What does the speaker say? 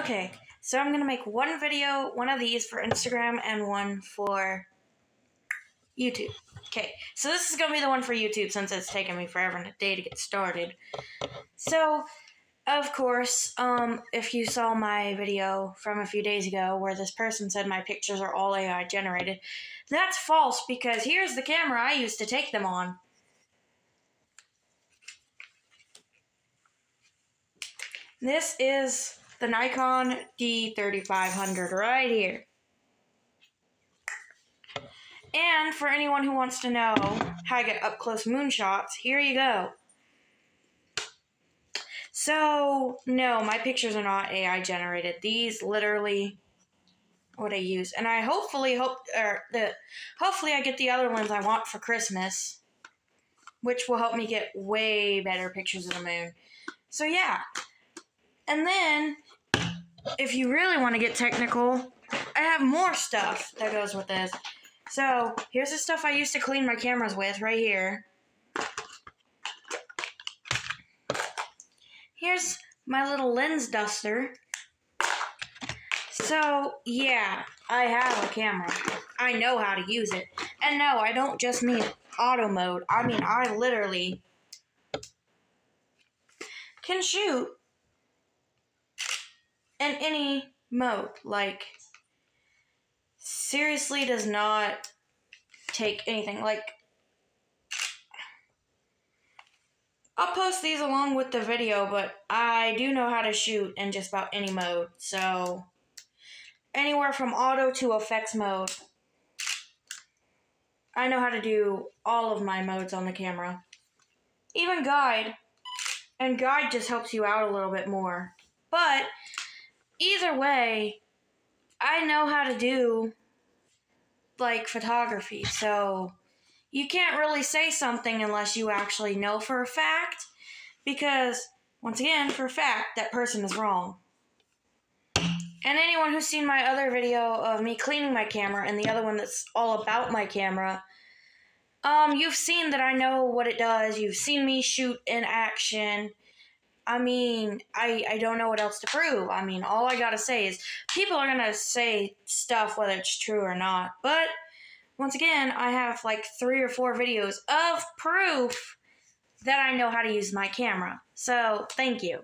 Okay, so I'm gonna make one video, one of these for Instagram and one for YouTube. Okay, so this is gonna be the one for YouTube since it's taken me forever and a day to get started. So, of course, um, if you saw my video from a few days ago where this person said my pictures are all AI generated, that's false because here's the camera I used to take them on. This is the Nikon D3500 right here. And for anyone who wants to know how to get up close moonshots, here you go. So, no, my pictures are not AI generated. These literally what I use. And I hopefully hope or the hopefully I get the other ones I want for Christmas, which will help me get way better pictures of the moon. So yeah. And then if you really want to get technical, I have more stuff that goes with this. So, here's the stuff I used to clean my cameras with right here. Here's my little lens duster. So, yeah, I have a camera. I know how to use it. And no, I don't just mean auto mode. I mean, I literally can shoot in any mode. Like, seriously does not take anything. Like, I'll post these along with the video, but I do know how to shoot in just about any mode. So, anywhere from auto to effects mode. I know how to do all of my modes on the camera. Even guide. And guide just helps you out a little bit more. But, either way, I know how to do like photography. So you can't really say something unless you actually know for a fact because once again, for a fact, that person is wrong. And anyone who's seen my other video of me cleaning my camera and the other one that's all about my camera, um, you've seen that I know what it does. You've seen me shoot in action. I mean, I, I don't know what else to prove. I mean, all I gotta say is people are gonna say stuff whether it's true or not. But once again, I have like three or four videos of proof that I know how to use my camera. So, thank you.